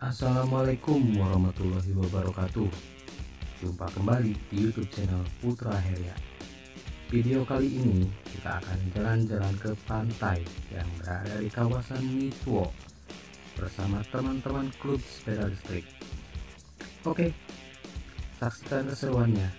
Assalamualaikum warahmatullahi wabarakatuh. Jumpa kembali di youtube channel Putra Heria Video kali ini kita akan jalan-jalan ke pantai yang berada di kawasan Mitwo Bersama teman-teman klub sepeda listrik. Oke, saksikan keseruannya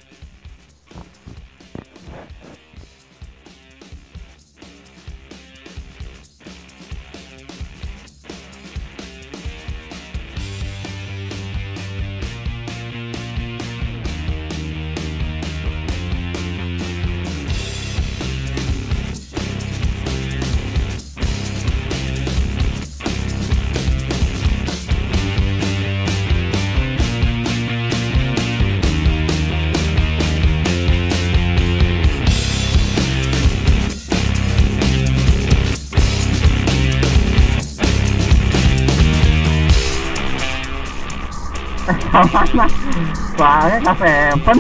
Soalnya kafe Evan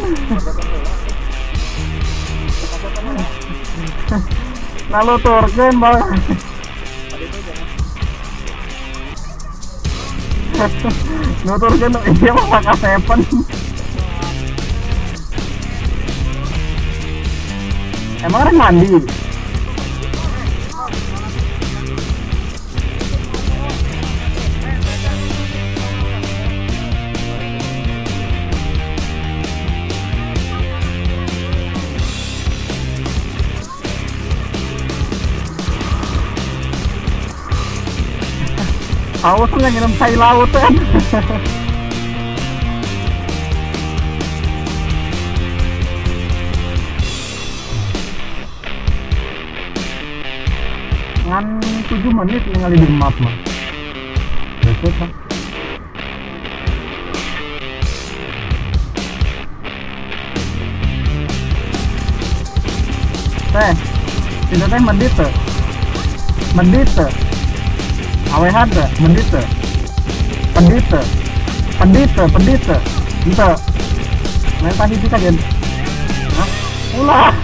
Lalu turun Nuturkan iya Emang orang mandi? Tuh yang ngirim tai laut kan? Ngan 7 menit ningali di map mah Besok kan Teh, itu teh mendit tuh Mendit tuh AWH tuh, mendit tuh Pendit tuh Pendit tuh, pendit tuh Itu Main tadi kita kan Hah? Ulah.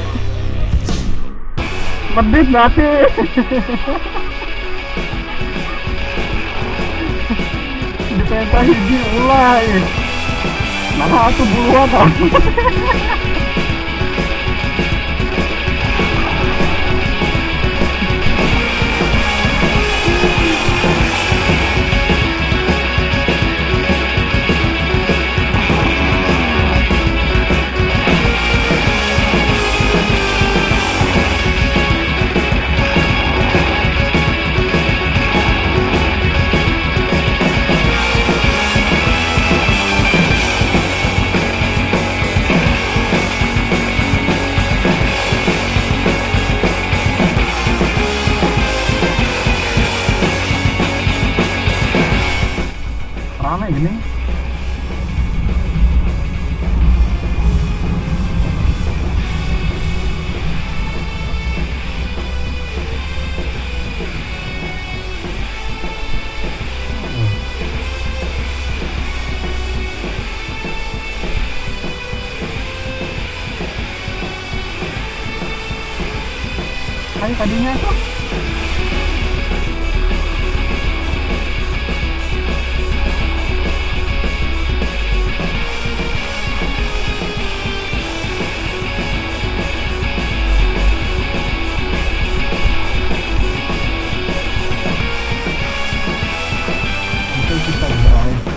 Pendit berarti Di penta hiji ulah. Nah aku buluan Ayo tadinya tuh keep that in mind.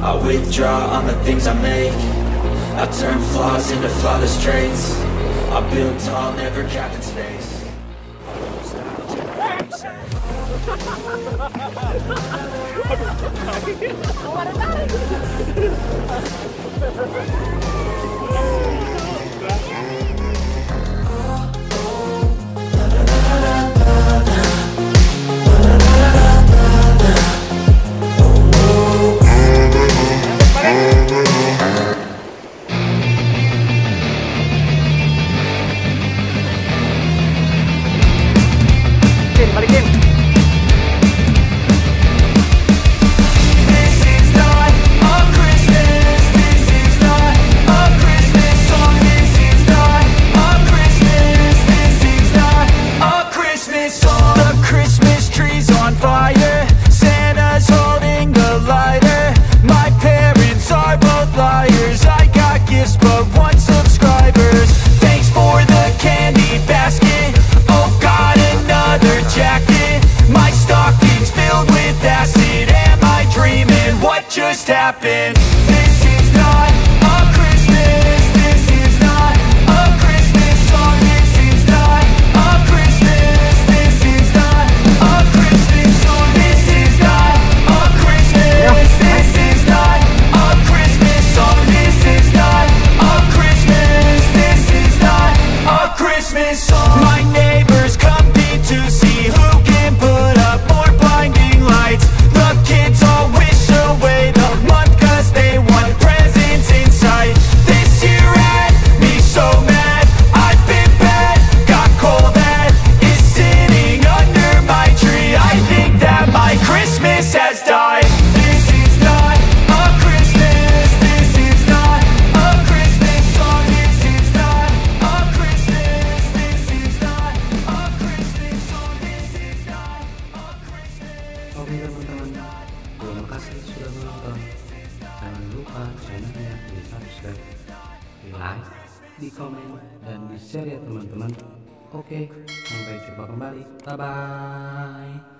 I withdraw on the things I make. I turn flaws into flawless traits. I build tall, never cap in space Oke teman-teman, terima kasih sudah menonton. Jangan lupa channelnya di subscribe, di like, di komen, dan di share ya teman-teman. Oke, sampai jumpa kembali. Bye bye.